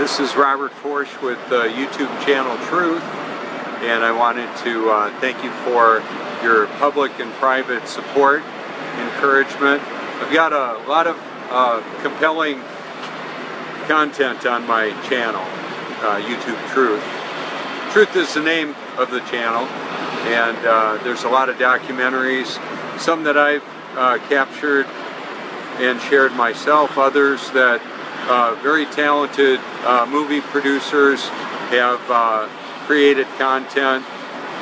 This is Robert Forsch with uh, YouTube channel Truth, and I wanted to uh, thank you for your public and private support, encouragement. I've got a lot of uh, compelling content on my channel, uh, YouTube Truth. Truth is the name of the channel, and uh, there's a lot of documentaries, some that I've captured and shared myself, others that uh, very talented uh, movie producers have uh, created content.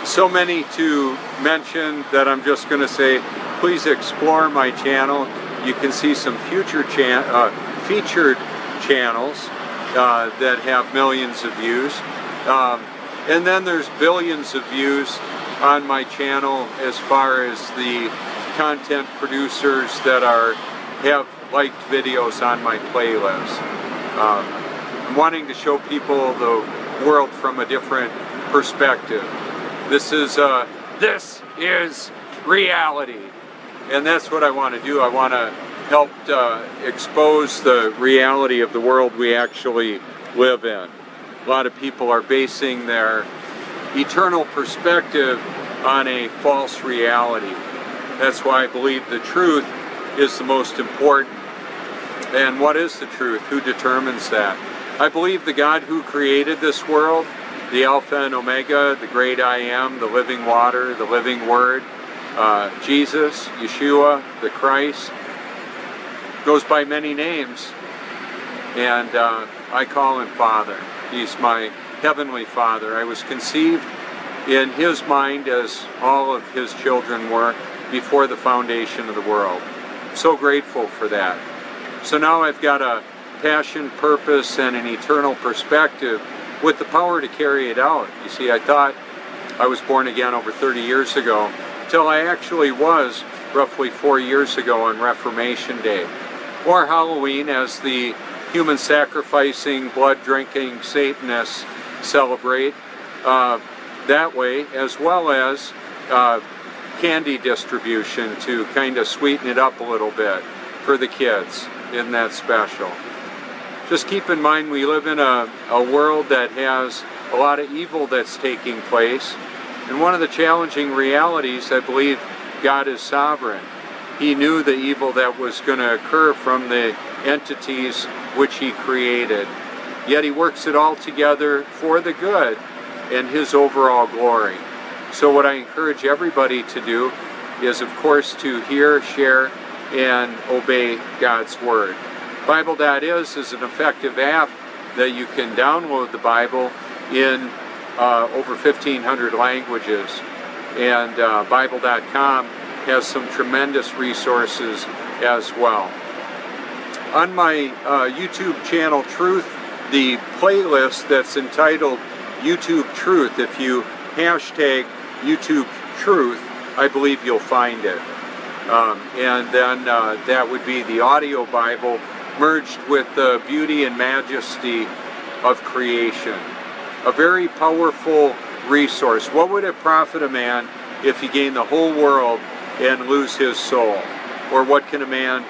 So many to mention that I'm just going to say, please explore my channel. You can see some future chan uh, featured channels uh, that have millions of views. Um, and then there's billions of views on my channel as far as the content producers that are have liked videos on my playlist. Um, I'm wanting to show people the world from a different perspective. This is uh, this is reality, and that's what I want to do. I want to help uh, expose the reality of the world we actually live in. A lot of people are basing their eternal perspective on a false reality. That's why I believe the truth is the most important. And what is the truth? Who determines that? I believe the God who created this world, the Alpha and Omega, the great I am, the living water, the living word, uh, Jesus, Yeshua, the Christ, goes by many names. And uh, I call him Father. He's my heavenly Father. I was conceived in his mind as all of his children were before the foundation of the world. So grateful for that. So now I've got a passion, purpose, and an eternal perspective with the power to carry it out. You see, I thought I was born again over 30 years ago, till I actually was roughly four years ago on Reformation Day, or Halloween as the human sacrificing, blood drinking Satanists celebrate uh, that way, as well as uh, candy distribution to kind of sweeten it up a little bit for the kids. Isn't that special? Just keep in mind we live in a, a world that has a lot of evil that's taking place. And one of the challenging realities, I believe God is sovereign. He knew the evil that was going to occur from the entities which he created. Yet he works it all together for the good and his overall glory. So what I encourage everybody to do is, of course, to hear, share, and obey God's Word. Bible.is is an effective app that you can download the Bible in uh, over 1,500 languages. And uh, Bible.com has some tremendous resources as well. On my uh, YouTube channel, Truth, the playlist that's entitled YouTube Truth, if you hashtag YouTube Truth, I believe you'll find it. Um, and then uh, that would be the audio Bible merged with the beauty and majesty of creation. A very powerful resource. What would it profit a man if he gained the whole world and lose his soul? Or what can a man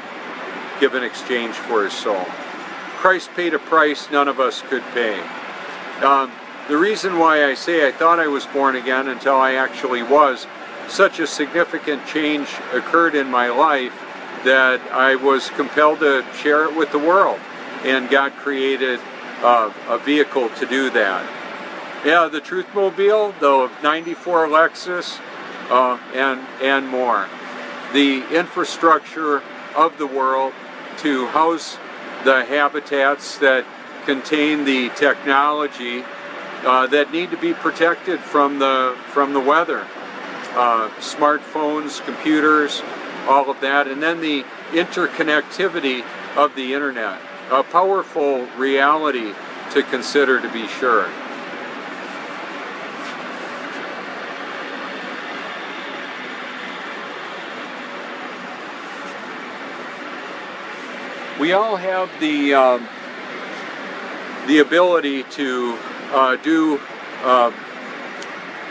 give in exchange for his soul? Christ paid a price none of us could pay. Um, the reason why I say I thought I was born again until I actually was, such a significant change occurred in my life that I was compelled to share it with the world. And God created uh, a vehicle to do that. Yeah, the Truth Mobile, the 94 Lexus, uh, and, and more. The infrastructure of the world to house the habitats that contain the technology uh, that need to be protected from the from the weather. Uh, smartphones, computers, all of that, and then the interconnectivity of the internet. A powerful reality to consider to be sure. We all have the um, the ability to uh, do uh,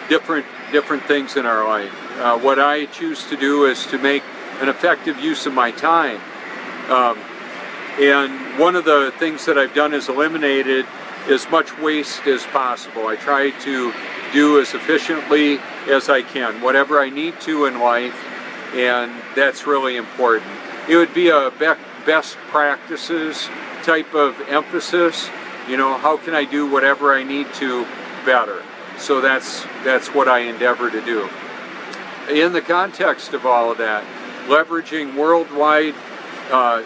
different different things in our life. Uh, what I choose to do is to make an effective use of my time. Um, And one of the things that I've done is eliminated as much waste as possible. I try to do as efficiently as I can, whatever I need to in life, and that's really important. It would be a best practices type of emphasis. You know, how can I do whatever I need to better? So that's that's what I endeavor to do. In the context of all of that, leveraging worldwide uh,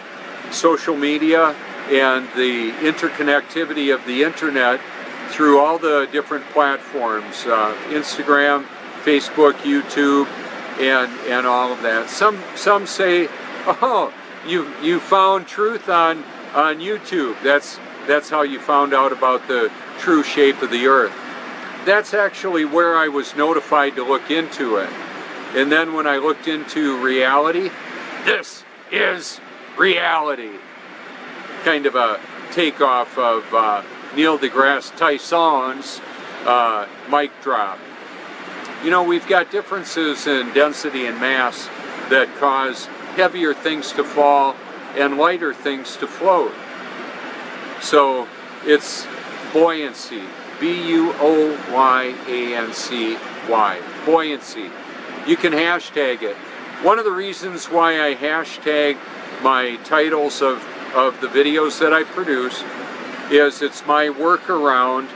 social media and the interconnectivity of the internet through all the different platforms, uh, Instagram, Facebook, YouTube, and, and all of that. Some, some say, oh, you, you found truth on, on YouTube. That's, that's how you found out about the true shape of the earth. That's actually where I was notified to look into it. And then when I looked into reality, this is reality. Kind of a takeoff of uh, Neil deGrasse Tyson's uh, mic drop. You know, we've got differences in density and mass that cause heavier things to fall and lighter things to float. So it's buoyancy, B-U-O-Y-A-N-C-Y, buoyancy. You can hashtag it. One of the reasons why I hashtag my titles of, of the videos that I produce is it's my work around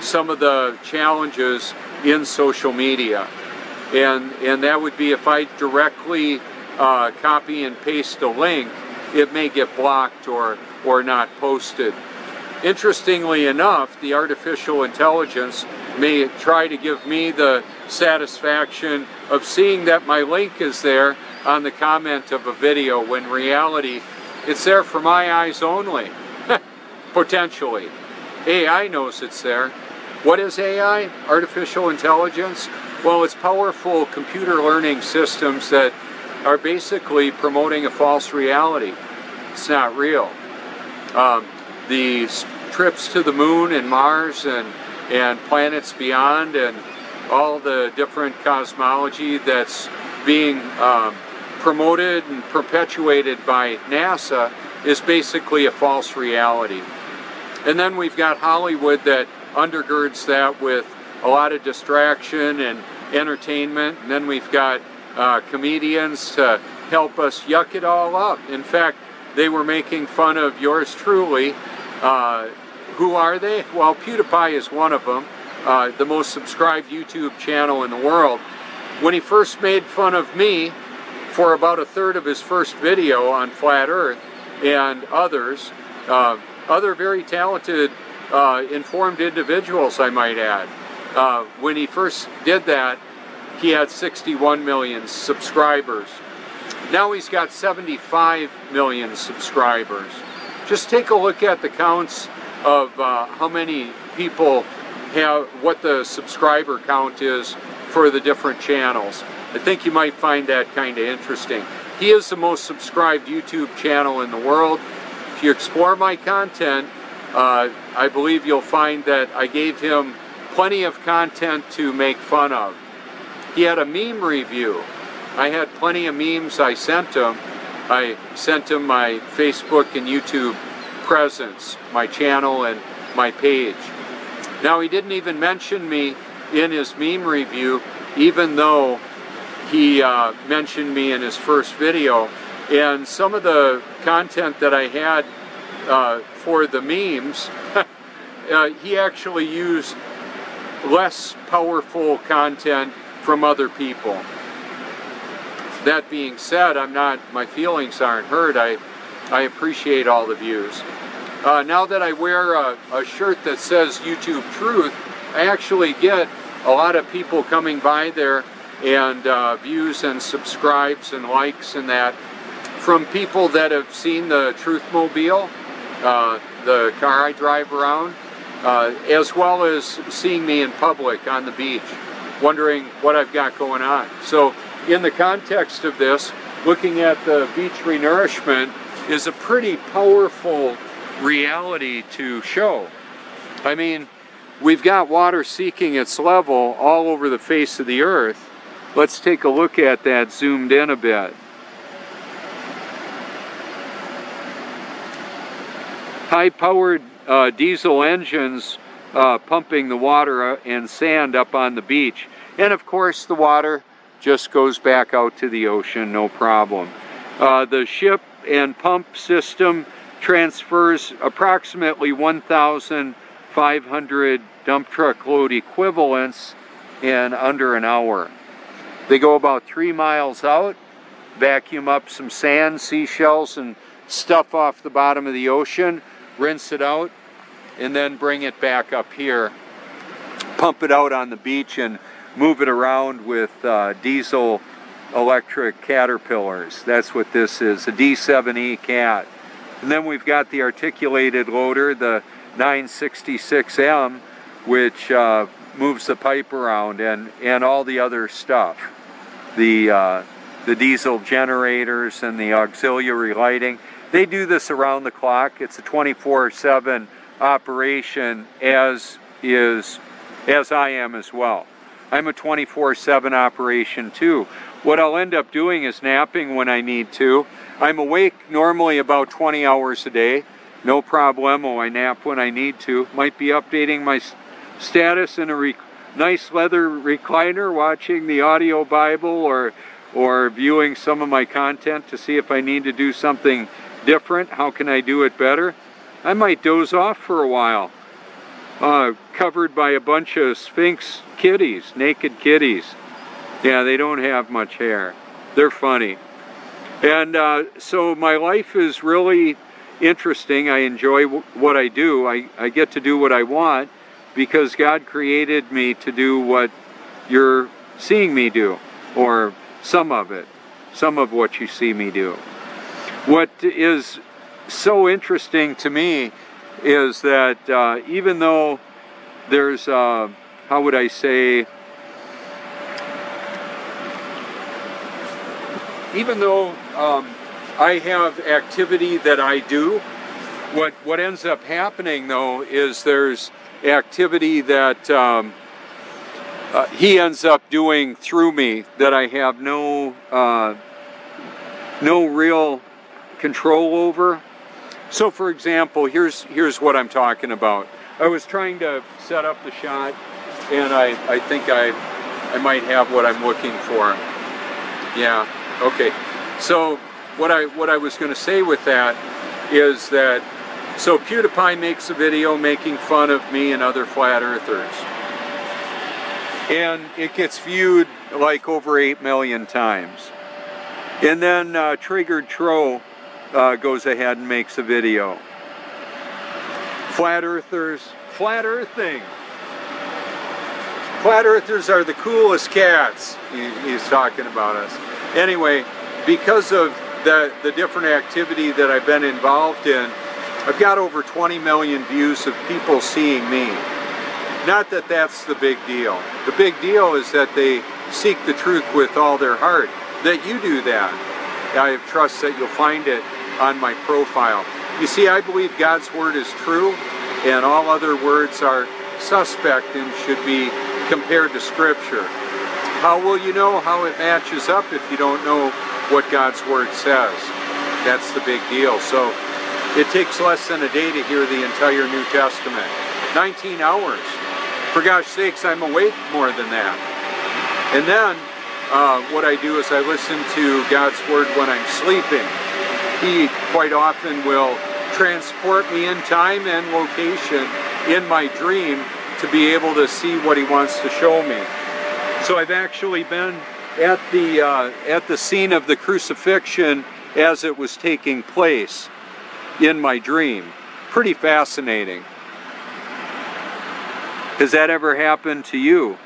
some of the challenges in social media. And, and that would be if I directly uh, copy and paste a link, it may get blocked or, or not posted. Interestingly enough, the artificial intelligence may try to give me the satisfaction of seeing that my link is there on the comment of a video when reality it's there for my eyes only. Potentially. AI knows it's there. What is AI artificial intelligence? Well it's powerful computer learning systems that are basically promoting a false reality. It's not real. Um, the trips to the moon and Mars and and planets beyond and all the different cosmology that's being um, promoted and perpetuated by NASA is basically a false reality. And then we've got Hollywood that undergirds that with a lot of distraction and entertainment. And then we've got uh, comedians to help us yuck it all up. In fact, they were making fun of yours truly. Uh, who are they? Well, PewDiePie is one of them, uh, the most subscribed YouTube channel in the world. When he first made fun of me, for about a third of his first video on Flat Earth and others, uh, other very talented, uh, informed individuals, I might add. Uh, when he first did that, he had 61 million subscribers. Now he's got 75 million subscribers. Just take a look at the counts of uh, how many people have, what the subscriber count is for the different channels. I think you might find that kind of interesting. He is the most subscribed YouTube channel in the world. If you explore my content, uh, I believe you'll find that I gave him plenty of content to make fun of. He had a meme review. I had plenty of memes I sent him. I sent him my Facebook and YouTube presence, my channel and my page. Now he didn't even mention me in his meme review, even though he uh, mentioned me in his first video. And some of the content that I had uh, for the memes, uh, he actually used less powerful content from other people. That being said, I'm not, my feelings aren't hurt. I, I appreciate all the views. Uh, now that I wear a, a shirt that says YouTube Truth, I actually get a lot of people coming by there and uh, views and subscribes and likes and that from people that have seen the Truthmobile, uh, the car I drive around, uh, as well as seeing me in public on the beach, wondering what I've got going on. So in the context of this, looking at the beach renourishment is a pretty powerful reality to show. I mean, we've got water seeking its level all over the face of the earth, Let's take a look at that zoomed in a bit. high-powered uh, diesel engines uh, pumping the water uh, and sand up on the beach. And of course the water just goes back out to the ocean, no problem. Uh, the ship and pump system transfers approximately 1,500 dump truck load equivalents in under an hour. They go about three miles out, vacuum up some sand, seashells, and stuff off the bottom of the ocean, rinse it out, and then bring it back up here, pump it out on the beach, and move it around with uh, diesel electric caterpillars. That's what this is, a D7E cat. And then we've got the articulated loader, the 966M, which uh, moves the pipe around and, and all the other stuff. The, uh, the diesel generators and the auxiliary lighting. They do this around the clock. It's a 24-7 operation as is as I am as well. I'm a 24-7 operation too. What I'll end up doing is napping when I need to. I'm awake normally about 20 hours a day. No problemo. I nap when I need to. Might be updating my status in a nice leather recliner, watching the audio Bible or or viewing some of my content to see if I need to do something different. How can I do it better? I might doze off for a while uh, covered by a bunch of Sphynx kitties, naked kitties. Yeah, they don't have much hair. They're funny. And uh, so my life is really interesting. I enjoy what I do. I, I get to do what I want because God created me to do what you're seeing me do, or some of it, some of what you see me do. What is so interesting to me is that uh, even though there's, uh, how would I say, even though um, I have activity that I do, what, what ends up happening though is there's activity that um, uh, he ends up doing through me that I have no, uh, no real control over so for example, here's, here's what I'm talking about. I was trying to set up the shot and I, I think I, I might have what I'm looking for. Yeah, okay. So what I, what I was gonna say with that is that, so PewDiePie makes a video making fun of me and other flat earthers. And it gets viewed like over 8 million times. And then uh, Triggered Tro uh, goes ahead and makes a video. Flat earthers, flat earthing. Flat earthers are the coolest cats, he, he's talking about us. Anyway, because of the, the different activity that I've been involved in, I've got over 20 million views of people seeing me. Not that that's the big deal. The big deal is that they seek the truth with all their heart, that you do that. I have trust that you'll find it on my profile. You see, I believe God's word is true and all other words are suspect and should be compared to scripture. How will you know how it matches up if you don't know what God's word says? That's the big deal. So it takes less than a day to hear the entire New Testament. 19 hours. For gosh sakes, I'm awake more than that. And then uh, what I do is I listen to God's word when I'm sleeping he quite often will transport me in time and location in my dream to be able to see what he wants to show me. So I've actually been at the uh, at the scene of the crucifixion as it was taking place in my dream. Pretty fascinating. Has that ever happened to you?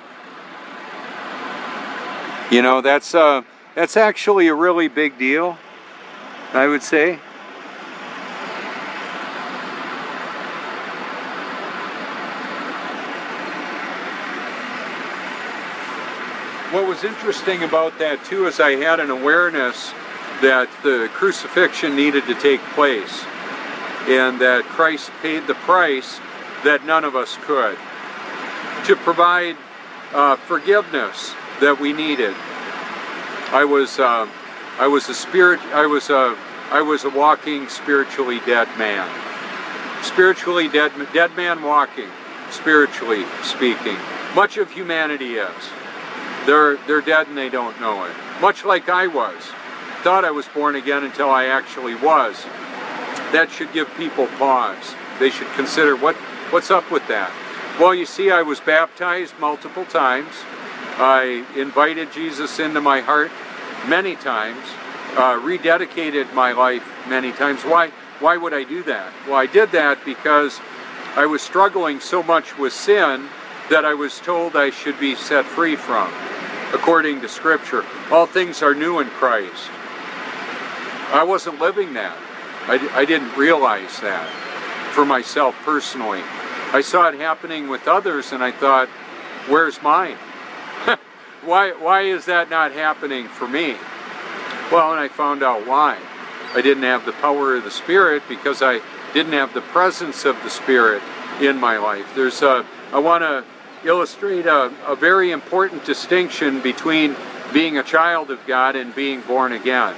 You know, that's uh, that's actually a really big deal. I would say. What was interesting about that too is I had an awareness that the crucifixion needed to take place and that Christ paid the price that none of us could to provide uh, forgiveness that we needed. I was uh, I was a spirit. I was a I was a walking spiritually dead man. spiritually dead, dead man walking, spiritually speaking. Much of humanity is. They're, they're dead and they don't know it. Much like I was. Thought I was born again until I actually was. That should give people pause. They should consider what, what's up with that. Well, you see, I was baptized multiple times. I invited Jesus into my heart many times, uh, rededicated my life many times. Why? Why would I do that? Well, I did that because I was struggling so much with sin that I was told I should be set free from, according to Scripture. All things are new in Christ. I wasn't living that. I, I didn't realize that for myself personally. I saw it happening with others and I thought, where's mine? why, why is that not happening for me? Well, and I found out why. I didn't have the power of the Spirit because I didn't have the presence of the Spirit in my life. There's a, I want to illustrate a, a very important distinction between being a child of God and being born again.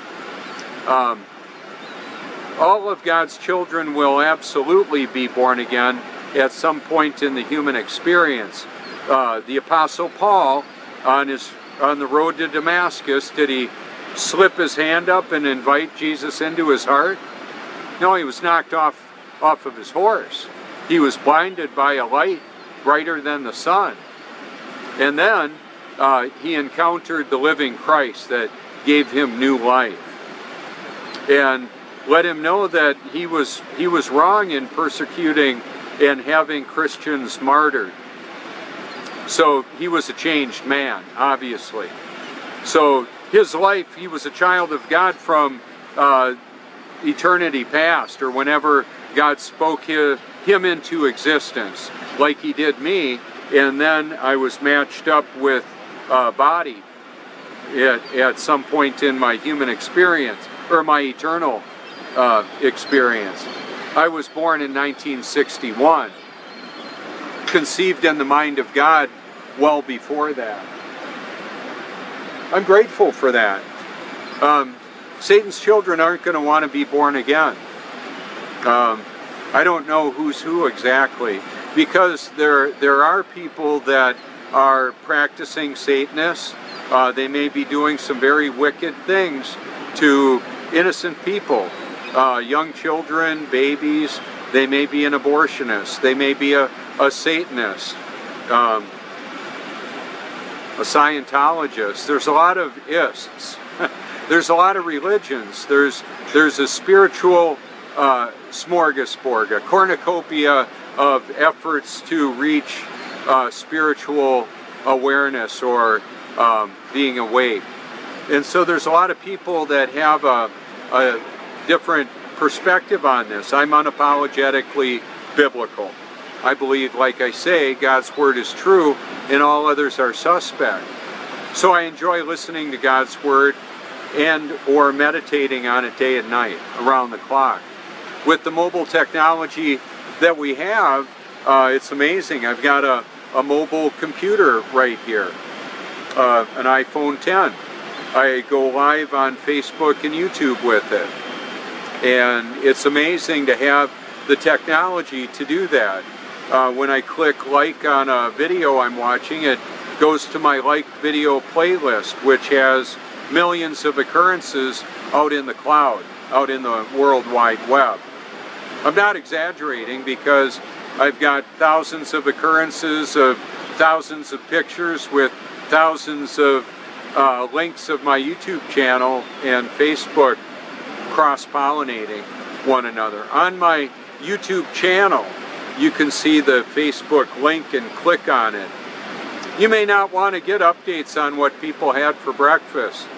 Um, all of God's children will absolutely be born again at some point in the human experience. Uh, the Apostle Paul, on his on the road to Damascus, did he slip his hand up and invite Jesus into his heart? No, he was knocked off off of his horse. He was blinded by a light brighter than the sun. And then uh, he encountered the living Christ that gave him new life. And let him know that he was he was wrong in persecuting and having Christians martyred. So he was a changed man, obviously. So his life, he was a child of God from uh, eternity past, or whenever God spoke his, him into existence, like he did me, and then I was matched up with a body at, at some point in my human experience, or my eternal uh, experience. I was born in 1961, conceived in the mind of God well before that. I'm grateful for that. Um, Satan's children aren't going to want to be born again. Um, I don't know who's who exactly, because there there are people that are practicing Satanists. Uh, they may be doing some very wicked things to innocent people uh, young children, babies. They may be an abortionist. They may be a, a Satanist, um, a Scientologist. There's a lot of ists. there's a lot of religions. There's there's a spiritual uh, smorgasbord, a cornucopia of efforts to reach uh, spiritual awareness or um, being awake. And so there's a lot of people that have a, a different perspective on this. I'm unapologetically biblical. I believe, like I say, God's word is true and all others are suspect. So I enjoy listening to God's word and or meditating on it day and night around the clock. With the mobile technology that we have, uh, it's amazing. I've got a, a mobile computer right here, uh, an iPhone 10. I go live on Facebook and YouTube with it. And it's amazing to have the technology to do that. Uh, when I click like on a video I'm watching, it goes to my like video playlist, which has millions of occurrences out in the cloud, out in the World Wide Web. I'm not exaggerating because I've got thousands of occurrences of thousands of pictures with thousands of uh, links of my YouTube channel and Facebook cross-pollinating one another. On my YouTube channel, you can see the Facebook link and click on it. You may not want to get updates on what people had for breakfast.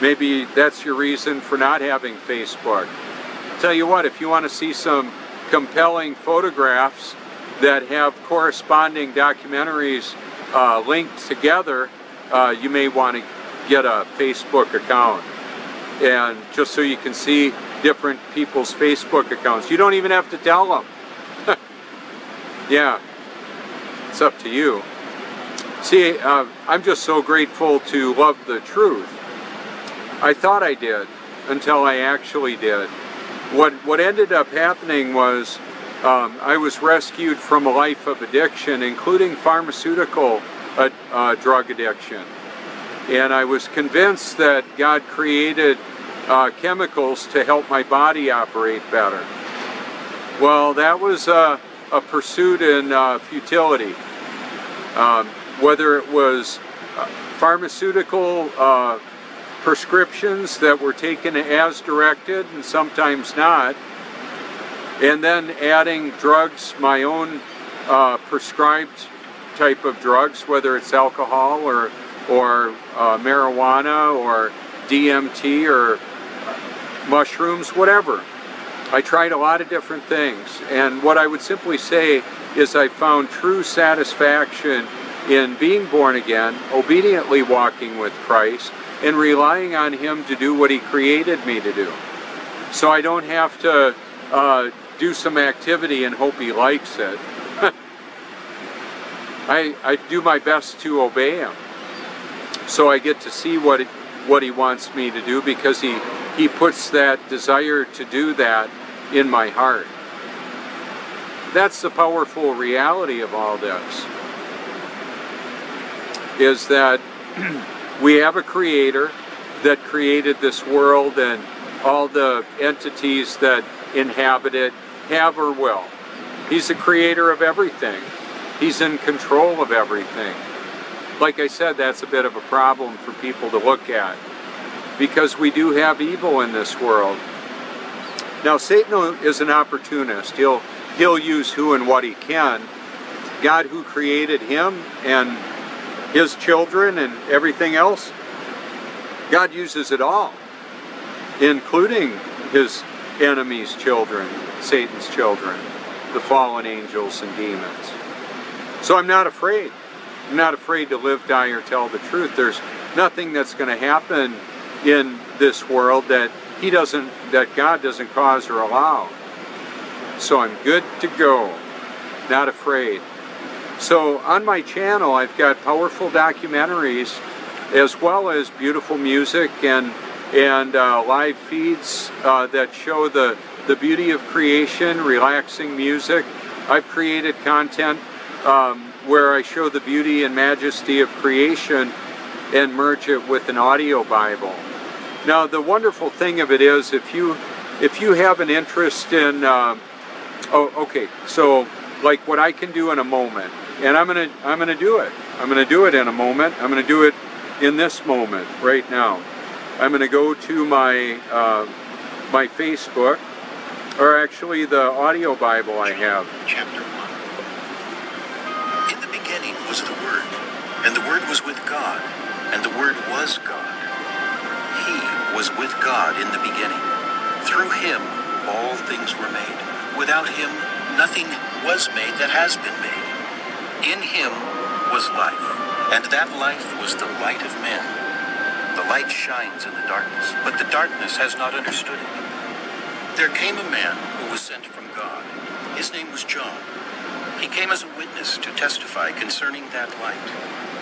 Maybe that's your reason for not having Facebook. Tell you what, if you want to see some compelling photographs that have corresponding documentaries uh, linked together, uh, you may want to get a Facebook account and just so you can see different people's Facebook accounts. You don't even have to tell them. yeah, it's up to you. See, uh, I'm just so grateful to love the truth. I thought I did until I actually did. What what ended up happening was Um, I was rescued from a life of addiction, including pharmaceutical uh, uh, drug addiction. And I was convinced that God created uh, chemicals to help my body operate better. Well, that was a, a pursuit in uh, futility. Um, whether it was uh, pharmaceutical uh, prescriptions that were taken as directed and sometimes not, and then adding drugs, my own uh, prescribed type of drugs, whether it's alcohol or or uh, marijuana or DMT or mushrooms, whatever. I tried a lot of different things, and what I would simply say is I found true satisfaction in being born again, obediently walking with Christ, and relying on Him to do what He created me to do. So I don't have to uh, do some activity and hope He likes it. I, I do my best to obey Him. So I get to see what, it, what He wants me to do because He, he puts that desire to do that in my heart. That's the powerful reality of all this. Is that we have a creator that created this world and all the entities that inhabit it have or will. He's the creator of everything. He's in control of everything. Like I said, that's a bit of a problem for people to look at because we do have evil in this world. Now, Satan is an opportunist. He'll, he'll use who and what he can. God, who created him and his children and everything else, God uses it all, including his enemies' children, Satan's children, the fallen angels and demons. So I'm not afraid. I'm not afraid to live, die, or tell the truth. There's nothing that's going to happen in this world that he doesn't, that God doesn't cause or allow. So I'm good to go, not afraid. So on my channel, I've got powerful documentaries as well as beautiful music and and uh, live feeds uh, that show the the beauty of creation, relaxing music. I've created content um, where I show the beauty and majesty of creation and merge it with an audio Bible. Now, the wonderful thing of it is, if you if you have an interest in, uh, oh, okay, so like what I can do in a moment, and I'm gonna I'm gonna do it. I'm gonna do it in a moment. I'm gonna do it in this moment right now. I'm gonna go to my uh, my Facebook, or actually the audio Bible I have. Chapter one. In the beginning was the Word, and the Word was with God, and the Word was God He was with God in the beginning. Through him all things were made. Without him nothing was made that has been made. In him was life, and that life was the light of men. The light shines in the darkness, but the darkness has not understood it. There came a man who was sent from God. His name was John. He came as a witness to testify concerning that light,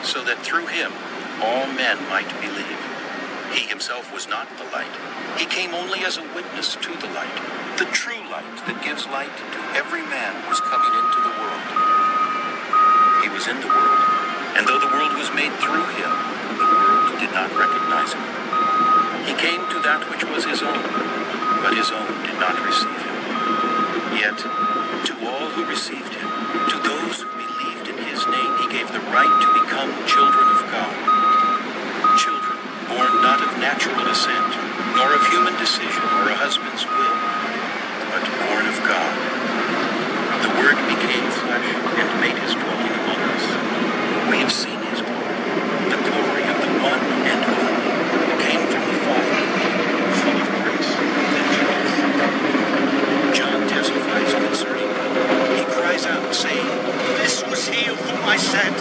so that through him all men might believe. He himself was not the light. He came only as a witness to the light. The true light that gives light to every man was coming into the world. Was in the world, and though the world was made through him, the world did not recognize him. He came to that which was his own, but his own did not receive him. Yet, to all who received him, to those who believed in his name, he gave the right to become children of God Children born not of natural descent, nor of human decision or a husband's will, but born of God. The Word became flesh and made his dwelling among us. We have seen his glory, the glory of the one and only, who came from the Father, full of grace and truth. John testifies concerning him. He cries out, saying, This was he of whom I said,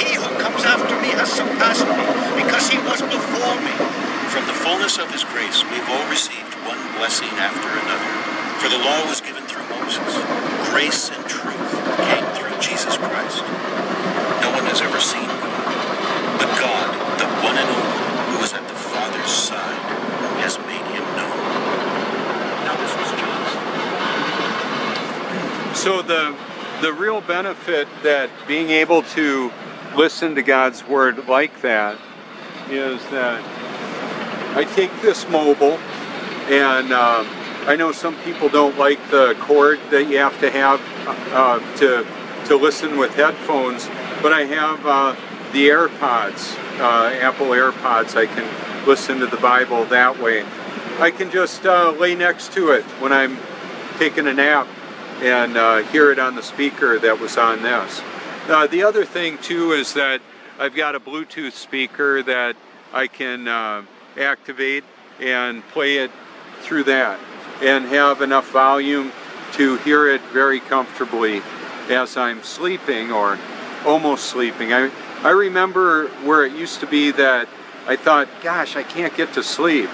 He who comes after me has surpassed me because he was before me. From the fullness of his grace, we've all received one blessing after another. For the law was given through Moses. Grace and truth came through Jesus Christ. No one has ever seen God. But God, the one and only, who is at the Father's side, has made him known. Now this was John's. So the the real benefit that being able to listen to God's Word like that is that I take this mobile and um, I know some people don't like the cord that you have to have uh, to, to listen with headphones, but I have uh, the AirPods, uh, Apple AirPods. I can listen to the Bible that way. I can just uh, lay next to it when I'm taking a nap and uh, hear it on the speaker that was on this. Uh, the other thing too is that I've got a Bluetooth speaker that I can activate and play it through that and have enough volume to hear it very comfortably as I'm sleeping or almost sleeping. I, I remember where it used to be that I thought, gosh, I can't get to sleep.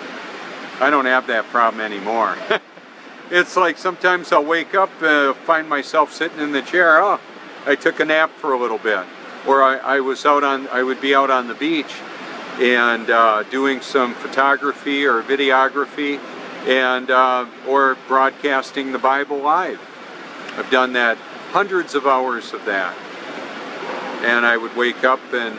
I don't have that problem anymore. it's like sometimes I'll wake up, uh, find myself sitting in the chair. Oh, I took a nap for a little bit, or I, I was out on. I would be out on the beach and uh, doing some photography or videography, and uh, or broadcasting the Bible live. I've done that hundreds of hours of that, and I would wake up and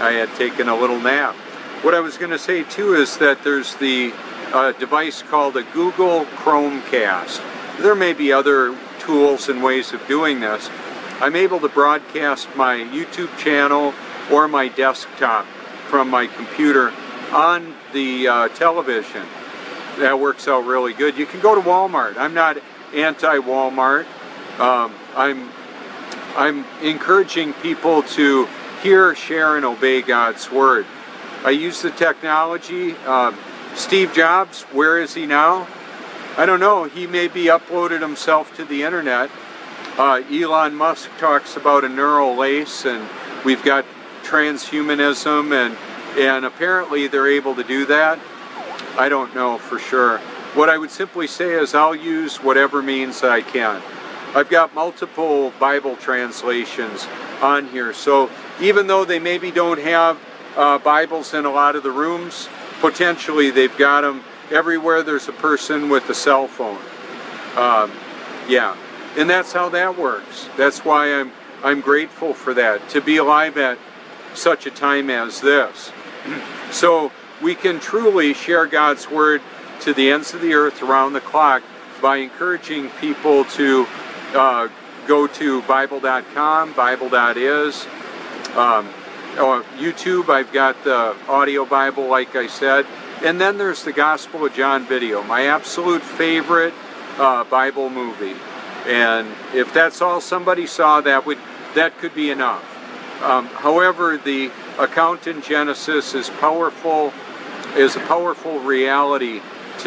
I had taken a little nap. What I was going to say too is that there's the a device called a Google Chromecast. There may be other tools and ways of doing this. I'm able to broadcast my YouTube channel or my desktop from my computer on the uh, television. That works out really good. You can go to Walmart. I'm not anti-Walmart. Um, I'm I'm encouraging people to hear, share, and obey God's word. I use the technology. Um, Steve Jobs, where is he now? I don't know. He may be uploaded himself to the internet. Uh, Elon Musk talks about a neural lace, and we've got transhumanism, and and apparently they're able to do that. I don't know for sure. What I would simply say is I'll use whatever means I can. I've got multiple Bible translations on here, so even though they maybe don't have uh, Bibles in a lot of the rooms, potentially they've got them everywhere there's a person with a cell phone. Um, yeah, and that's how that works. That's why I'm I'm grateful for that to be alive at such a time as this. so we can truly share God's word to the ends of the earth around the clock by encouraging people to uh, go to Bible.com, Bible.is. Um, oh, YouTube, I've got the audio Bible, like I said. And then there's the Gospel of John video, my absolute favorite uh, Bible movie. And if that's all somebody saw, that would that could be enough. Um, however, the account in Genesis is powerful, is a powerful reality